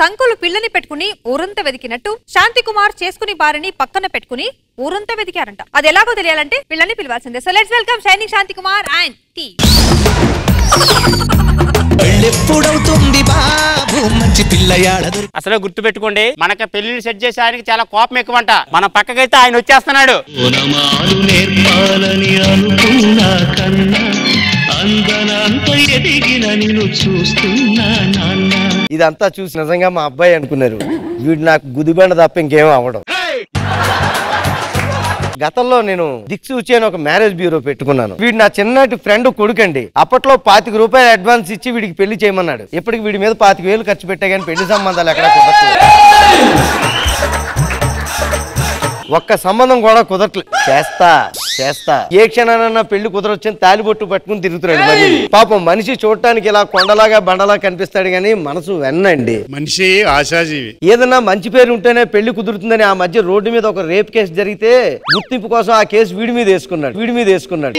సంకులు పిల్లని పెట్టుకుని ఊరంతా వెతికినట్టు శాంతి కుమార్ చేసుకుని భార్యని పక్కన పెట్టుకుని ఊరంతా వెతికారంట. అది ఎలాగో తెలియాలంటే పిల్లని పిలవాల్సిందే. So let's welcome shining Shanti Kumar and tea అసలు గుర్తు పెట్టుకోండి మనకి పెళ్ళిని సెట్ చేసే ఆయనకి చాలా కోపం ఎక్కువంట. మన పక్కకైతే ఆయన వచ్చేస్తున్నాడు. నేర్పాలని అనుకున్నా కన్నా ఎదిగిన నిన్ను చూస్తున్నా నాన్న. ఇదంతా చూసి నిజంగా మా అబ్బాయి అనుకున్నారు. వీడు నాకు గుదిబండ తప్ప ఇంకేం అవ్వడం. గతంలో నేను దిక్సూచి అని ఒక మ్యారేజ్ బ్యూరో పెట్టుకున్నాను. వీడు నా చిన్నటి ఫ్రెండ్ కొడుకండి. అప్పట్లో పాతిక రూపాయలు అడ్వాన్స్ ఇచ్చి వీడికి పెళ్ళి చేయమన్నాడు. ఇప్పటికి వీడి మీద పాతిక వేలు ఖర్చు పెట్టా కానీ పెళ్ళి సంబంధాలు ఎక్కడ కుదరట్లేదు. ఒక్క సంబంధం కూడా కుదరట్లేదు చేస్తా చేస్తా. ఏ క్షణానన్నా పెళ్ళి కుదరొచ్చని తాలిబొట్టు పట్టుకుని తిరుగుతున్నాడు మరి. పాపం మనిషి చూడటానికి ఇలా కొండలాగా బండలా కనిపిస్తాడు కానీ మనసు వెన్నండి. మనిషి ఆశాజీవి. ఏదన్నా మంచి పేరు ఉంటేనే పెళ్ళి కుదురుతుందని ఆ మధ్య రోడ్డు మీద ఒక రేప్ కేసు జరిగితే గుర్తింపు కోసం ఆ కేసు వీడి మీద వేసుకున్నాడు వీడి మీద వేసుకున్నాడు.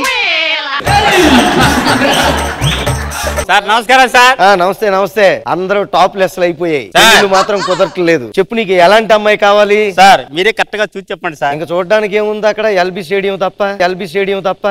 సార్ నమస్కారం సార్. ఆ నమస్తే నమస్తే. అందరూ టాప్ లెస్లు అయిపోయాయి మాత్రం కుదరట్లేదు. చెప్పు నీకు ఎలాంటి అమ్మాయి కావాలి? సార్ మీరే కరెక్ట్గా చూసి చెప్పండి సార్. ఇంకా చూడడానికి ఏముంది అక్కడ? ఎల్బి స్టేడియం తప్ప? ఎల్బి స్టేడియం తప్ప?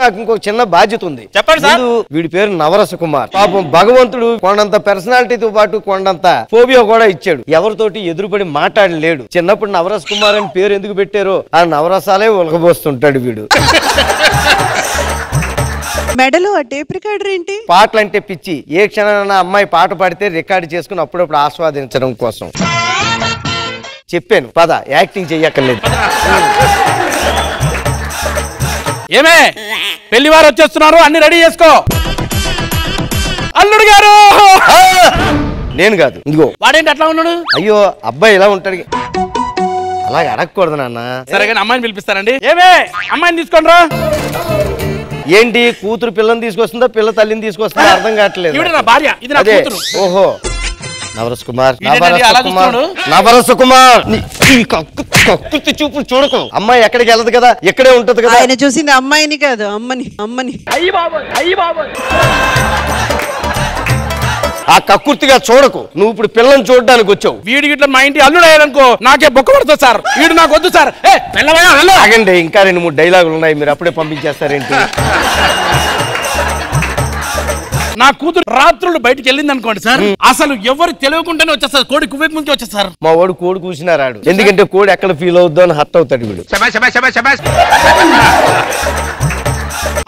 నాకు ఇంకొక చిన్న బాధ్యత ఉంది. చెప్పండి సార్. వీడి పేరు నవరస కుమార్. పాపం భగవంతుడు కొండంత పర్సనాలిటీతో పాటు కొండంత ఫోబియా కూడా ఇచ్చాడు. ఎవరితోటి ఎదురుపడి మాట్లాడలేడు. చిన్నప్పుడు నవరస కుమార్ అని పేరు ఎందుకు పెట్టారో ఆ నవరసాలే ఉలకబోస్తుంటాడు వీడు. మెడలో ఆ టేప్ రికార్డర్ ఏంటి? పాటలు అంటే పిచ్చి. ఏ క్షణాన అమ్మాయి పాట పాడితే రికార్డు చేసుకుని అప్పుడప్పుడు ఆస్వాదించడం కోసం. చెప్పాను. పద యాక్టింగ్ చెయ్యక్కర్లేదు. ఏమే? పెళ్ళి వారు వచ్చేస్తున్నారు. అన్ని రెడీ చేసుకో. అల్లుడు గారు! నేను కాదు. ఇదిగో. వాడేంటి అట్లా ఉన్నాడు? అయ్యో అబ్బాయి ఇలా ఉంటాడు. అలాగే అడగకూడదు నాన్న. సరే కానీ అమ్మాయిని పిలిపిస్తారండి ఏమే? అమ్మాయిని తీసుకోండి రా. ఏంటి కూతురు పిల్లని తీసుకొస్తుందా పిల్ల తల్లిని తీసుకొస్తుందా అర్థం కావట్లేదు ఈవిడ నా భార్య ఇది నా అదే. కూతురు. ఓహో. నవరస్ కుమార్ నవరస అలా కుమార్. చూస్తున్నాడు? నవరస కుమార్. నీ- ఈ కక్కు- కక్కుర్తి చూడకు. అమ్మాయి ఎక్కడికి వెళ్ళదు కదా? ఇక్కడే ఉంటది కదా? ఆయన చూసింది అమ్మాయిని కాదు అమ్మని అమ్మని. ఆ కక్కుర్తిగా చూడకు. నువ్వు ఇప్పుడు పిల్లని చూడడానికి వచ్చావు. వీడి గిట్ల మా ఇంటి అల్లుడు అయ్యారనుకో నాకే బొక్క పడుతుంది సార్. వీడు నాకు వద్దు సార్. ఏ ఆగండి ఇంకా రెండు మూడు డైలాగులు ఉన్నాయి మీరు అప్పుడే పంపించేస్తారేంటి? నా కూతురు రాత్రులు బయటికి వెళ్ళింది అనుకోండి సార్ అసలు ఎవరు తెలియకుండానే వచ్చేస్తారు కోడి కువ్వేకి ముందుకు వచ్చేస్తారు. మా వాడు కోడి కూసినా రాడు ఎందుకంటే కోడి ఎక్కడ ఫీల్ అవుద్దో అని హర్ట్ అవుతాడు వీడు.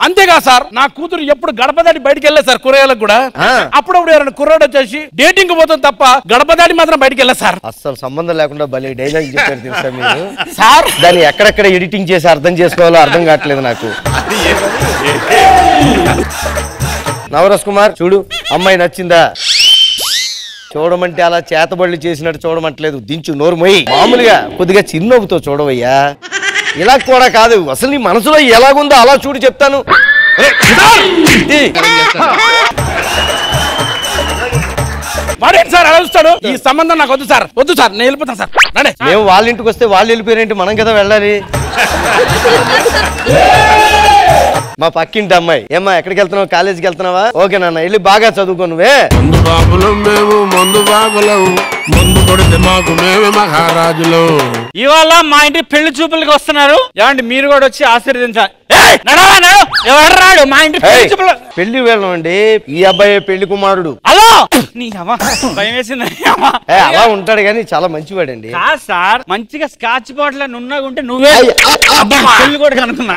అంతేగా సార్ నా కూతురు ఎప్పుడు గడప దాటి బయటికి వెళ్ళలేదు సార్ కూరగాయలకు కూడా. అప్పుడప్పుడు ఎవరైనా కుర్రాడు వచ్చేసి డేటింగ్ పోతుంది తప్ప గడప దాటి మాత్రం బయటికి వెళ్ళదు సార్. అస్సలు సంబంధం లేకుండా భలే డైలాగ్ చెప్పారు తెలుసా మీరు? సార్. దాన్ని ఎక్కడెక్కడ ఎడిటింగ్ చేసి అర్థం చేసుకోవాలో అర్థం కావట్లేదు నాకు. నవరస్ కుమార్ చూడు అమ్మాయి నచ్చిందా? చూడమంటే అలా చేతబడులు చేసినట్టు చూడమంటలేదు. దించు నోరు మొయ్యి. మామూలుగా కొద్దిగా చిరునవ్వుతో చూడవయ్యా. ఇలా కూడా కాదు. అసలు నీ మనసులో ఎలాగుందో అలా చూడు చెప్తాను. వాడేంటి సార్? అలా చూస్తాడు? ఈ సంబంధం నాకు వద్దు సార్. వద్దు సార్ నేను వెళ్ళిపోతాను సార్. రండి. మేము వాళ్ళ ఇంటికి వస్తే వాళ్ళు వెళ్ళిపోయారేంటి? మనం కదా వెళ్ళాలి. మా పక్కింటి అమ్మాయి. ఏమ్మా ఎక్కడికి వెళ్తున్నావు? కాలేజీకి వెళ్తున్నావా? ఓకే నాన్న వెళ్ళి బాగా చదువుకో నువ్వే. మందు బాబులం మేము మందు బాబులం. మందు కొడితే మాకు మేమే మహారాజులు. ఇవాళ మా ఇంటి పెళ్ళి చూపులకు వస్తున్నారు. ఏమండి మీరు కూడా వచ్చి ఆశీర్వదించాలి. ఏయ్, నడవా, నడవ. ఎవరు రాడు మా ఇంటి పెళ్ళి వెళ్ళం అండి. ఈ అబ్బాయి పెళ్ళి కుమారుడు. హలో! నీ అమ్మ భయం వేసింది అలా ఉంటాడు కానీ చాలా మంచివాడండి. కాదు సార్ మంచిగా స్కాచ్ బాటిల్ నున్నగా ఉంటే నువ్వే అబ్బా, పెళ్ళి కూడా కనుక్కున్నా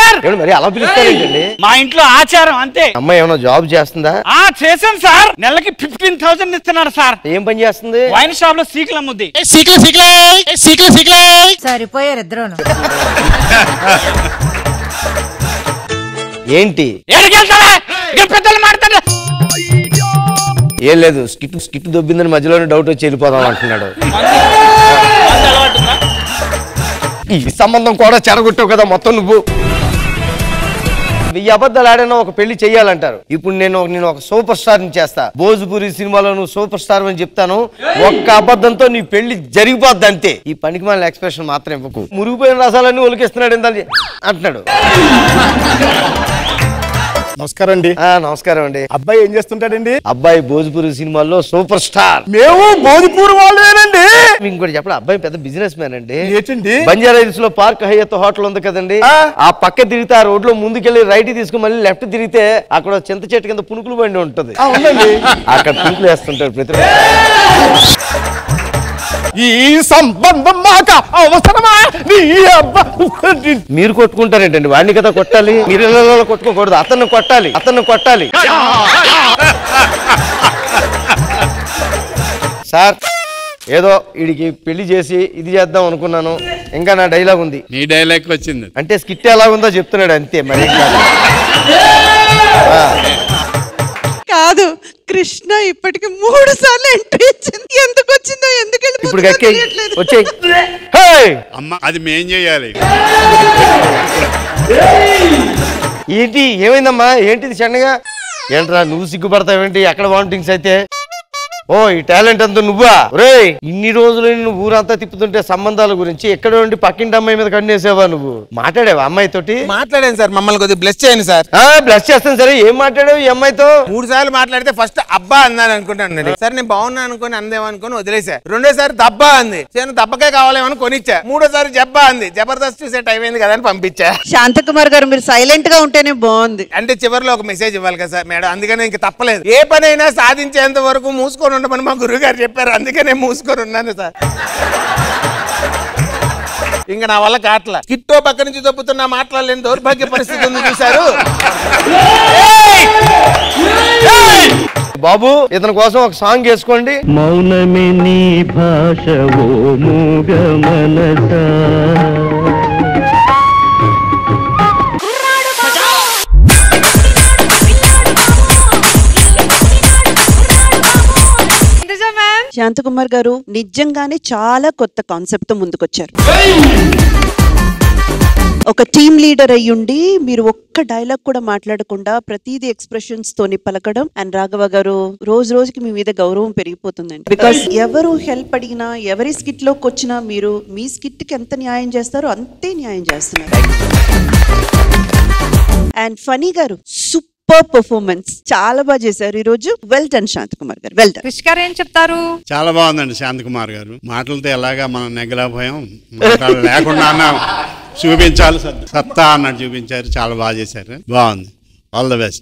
ఏమండి, మరి అలా మా ఇంట్లో ఆచారం అంతే. అమ్మాయి ఏమైనా జాబ్ చేస్తుందా? ఆ చేశాను సార్. నెలకి ఫిఫ్టీన్ థౌసండ్ ఇస్తున్నారు సార్. ఏం పని చేస్తుంది? వైన్ షాప్లో సీకులు అమ్ముద్ది. సరిపోయారు ఇద్దరును. ఏంటి? ఎక్కడికి వెళ్తావా ఇక్కడ పెద్దలు మాడతాడు ఏం లేదు స్కిట్ స్కిట్ దొబ్బిందని మధ్యలోనే డౌట్ వచ్చి వెళ్ళిపోదాం అంటున్నాడు. ఈ సంబంధం కూడా చెడగొట్టావు కదా మొత్తం నువ్వు. వెయ్యి అబద్ధాలు ఆడినా ఒక పెళ్ళి చెయ్యాలంటారు. ఇప్పుడు నేను నేను ఒక సూపర్ స్టార్ని చేస్తా. భోజ్పురి సినిమాలో నువ్వు సూపర్ స్టార్ అని చెప్తాను. ఒక్క అబద్ధంతో నీ పెళ్ళి జరిగిపోద్ది అంతే. ఈ పనికి మన ఎక్స్ప్రెషన్ మాత్రం ఇవ్వకు. మురిగిపోయిన రసాలన్నీ ఒలికిస్తున్నాడు అంటున్నాడు. నమస్కారం అండి. ఆ నమస్కారం అండి. అబ్బాయి ఏం చేస్తుంటాడండి? అబ్బాయి భోజ్పురి సినిమాలో సూపర్ స్టార్. మేము భోజ్పూర్ వాళ్ళేనండి ఇంకోటి చెప్పండి అబ్బాయి పెద్ద బిజినెస్ మ్యాన్ అండి. ఏంటండి? బంజారా హిల్స్లో పార్క్ హయత్ హోటల్ ఉంది కదండి. ఆ. పక్క తిరిగితే ఆ రోడ్లో ముందుకెళ్ళి రైట్ తీసుకుని మళ్ళీ లెఫ్ట్ తిరిగితే అక్కడ చింత చెట్టు కింద పునుకులు బండి ఉంటుంది. అక్కడ పునుకులు వేస్తుంటాడు ప్రతి ఈ సంబంధం మాకు అవసరమా? నీ అబ్బా మీరు కొట్టుకుంటారేంటండి? వాడిని కదా కొట్టాలి? మీరు ఇళ్ళలో కొట్టుకోకూడదు. అతన్ని కొట్టాలి. అతన్ని కొట్టాలి. సార్ ఏదో వీడికి పెళ్ళి చేసి ఇది చేద్దాం అనుకున్నాను. ఇంకా నా డైలాగ్ ఉంది. నీ డైలాగ్ వచ్చింది. అంటే స్కిట్ ఎలా ఉందో చెప్తున్నాడు అంతే మరి. ఆ, కాదు. కృష్ణ ఇప్పటికి మూడు సార్లు ఎంట్రీ ఇచ్చింది. ఎందుకు వచ్చిందో ఎందుకు ఇప్పుడు! అమ్మ అది మేం చేయాలి. ఏంటి? ఏమైందమ్మా? ఏంటిది చెన్నగా ఏంట్రా నువ్వు సిగ్గుపడతావేంటి? ఎక్కడ వాంటింగ్స్ అయితే ఓ ఈ టాలెంట్ అంతా నువ్వా? రే ఇన్ని రోజులు నువ్వు ఊరంతా తిప్పుతుంటే సంబంధాల గురించి ఎక్కడ ఉండి పక్కింటి అమ్మాయి మీద కన్నేసావా నువ్వు? మాట్లాడావా అమ్మాయి తోటి? మాట్లాడాను సార్ మమ్మల్ని కొద్దిగా బ్లెస్ చేయండి సార్. బ్లస్ చేస్తాను సరే ఏం మాట్లాడావు ఈ అమ్మాయితో? మూడు సార్లు మాట్లాడితే ఫస్ట్ అబ్బా అన్నాను అనుకుంటాను సార్ నేను బాగున్నా అనుకుని అందేమో అనుకుని వదిలేసా. రెండోసారి దబ్బా అంది. నేను దబ్బకే కావాలేమని కొనిచ్చా. మూడోసారి జబ్బా అంది. జబర్దస్త్ చూసే టైం అయింది కదా అని పంపించా. శాంతకుమార్ గారు మీరు సైలెంట్గా ఉంటేనే బాగుంది. అంటే చివరిలో ఒక మెసేజ్ ఇవ్వాలి కదా సార్ మేడం. అందుకనే ఇంక తప్పలేదు. ఏ పనైనా సాధించేంత వరకు మూసుకొని ఉండమని మా గురువు గారు చెప్పారు. అందుకనే మూసుకొని ఉన్నాను సార్. ఇంకా నా వల్ల కాట్ల. కిట్టో పక్క నుంచి దొప్పుతున్నా మాట్లాడలేని దౌర్భాగ్య పరిస్థితి ఉంది చూశారు. బాబు ఇతని కోసం ఒక సాంగ్ వేసుకోండి. మౌనమే నీ భాష ఓ మూగ మనసా. శాంతకుమార్ గారు నిజంగానే చాలా కొత్త కాన్సెప్ట్తో ముందుకొచ్చారు. ఒక టీమ్ లీడర్ అయ్యుండి మీరు ఒక్క డైలాగ్ కూడా మాట్లాడకుండా ప్రతిదీ ఎక్స్ప్రెషన్స్ తోని పలకడం అండ్ రాఘవ గారు రోజు రోజుకి మీ మీద గౌరవం పెరిగిపోతుందండి. బికాస్ ఎవరు హెల్ప్ అడిగినా ఎవరి స్కిట్లోకి వచ్చినా మీరు మీ స్కిట్కి ఎంత న్యాయం చేస్తారో అంతే న్యాయం చేస్తున్నారు. And Phani garu super performance చాలా బాగా చేశారు ఈ రోజు well done Shantakumar garu. Well done. Krish garu ఏం చెప్తారు? చాలా బాగుందండి శాంతకుమార్ గారు. మాటలతో ఎలాగా మనం నెగ్గలేకపోయాం మాటలు లేకుండా అన్నాం చూపించాలి సత్- సత్తా అన్నట్టు చూపించారు. చాలా బాగా చేశారు. బాగుంది. All the best